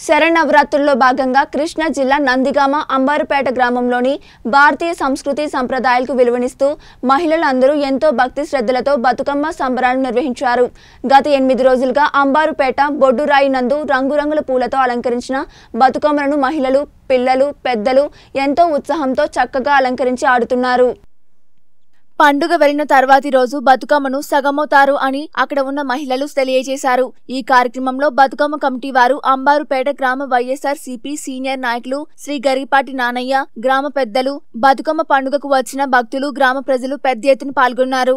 శరణవరాత్రుల్లో భాగంగా కృష్ణా జిల్లా నందిగామ అంబారుపేట గ్రామంలోని భారతీయ సంస్కృతి సంప్రదాయాలకు విలువనిస్తూ మహిళలందరూ ఎంతో భక్తి శ్రద్ధలతో బతుకమ్మ సంబరాలు నిర్వహించారు. గత ఎనిమిది రోజులుగా అంబారుపేట బొడ్డురాయి నందు రంగురంగుల పూలతో అలంకరించిన బతుకమ్మలను మహిళలు పిల్లలు పెద్దలు ఎంతో ఉత్సాహంతో చక్కగా అలంకరించి ఆడుతున్నారు. పండుగ వెళ్ళిన తర్వాతి రోజు బతుకమ్మను సగమవుతారు అని అక్కడ ఉన్న మహిళలు తెలియజేశారు. ఈ కార్యక్రమంలో బతుకమ్మ కమిటీ వారు అంబారుపేట గ్రామ వైఎస్ఆర్ సిపి సీనియర్ నాయకులు శ్రీ గరిపాటి నానయ్య గ్రామ పెద్దలు బతుకమ్మ పండుగకు వచ్చిన భక్తులు గ్రామ ప్రజలు పెద్ద ఎత్తున పాల్గొన్నారు.